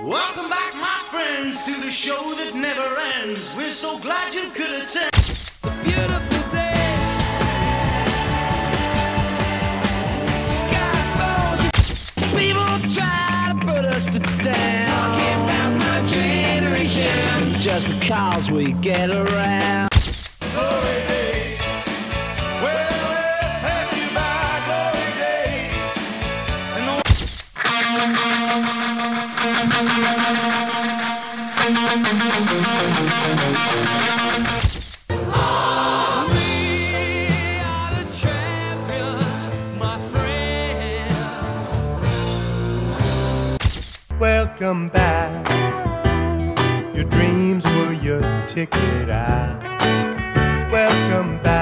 Welcome back, my friends, to the show that never ends. We're so glad you could attend. It's A beautiful day. Sky falls. People try to put us to. Talking about my generation. Just because we get around. Welcome back. Your dreams were your ticket out. Welcome back.